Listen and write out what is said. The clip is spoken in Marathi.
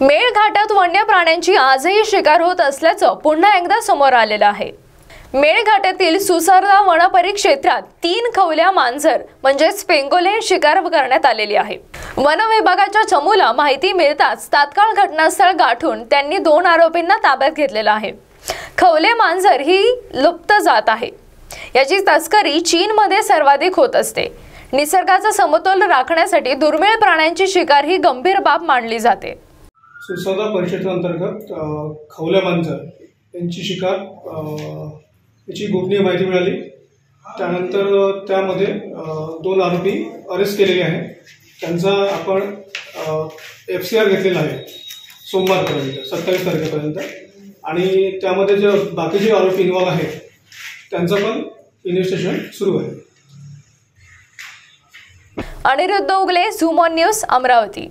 मेळघाटात वन्य प्राण्यांची आजही शिकार होत असल्याचं पुन्हा एकदा समोर आलेलं आहे. मेळघाटातील सुसरदा वनपरिक्षेत्रात तीन खवल्या मांजर म्हणजेच पेंगोले शिकार करण्यात आलेली आहे. वन विभागाच्या चमूला माहिती मिळताच तात्काळ घटनास्थळ गाठून त्यांनी दोन आरोपींना ताब्यात घेतलेलं आहे. खवले मांजर ही लुप्त जात आहे. याची तस्करी चीनमध्ये सर्वाधिक होत असते. निसर्गाचा समतोल राखण्यासाठी दुर्मिळ प्राण्यांची शिकार ही गंभीर बाब मानली जाते. सुसर्दा परिषदेअंतर्गत खवल्या मांजर यांची शिकार याची गोपनीय माहिती मिळाली. त्यानंतर त्यामध्ये दोन आरोपी अरेस्ट केलेले आहेत. त्यांचा आपण एफ सी आर घेतलेला आहे सोमवारपर्यंत सत्तावीस तारखेपर्यंत. आणि त्यामध्ये जे बाकीचे आरोपी इन्व्हॉल्व आहेत त्यांचं पण इन्व्हेस्टिगेशन सुरू आहे. Anirudh Ugale Zoom News Amravati.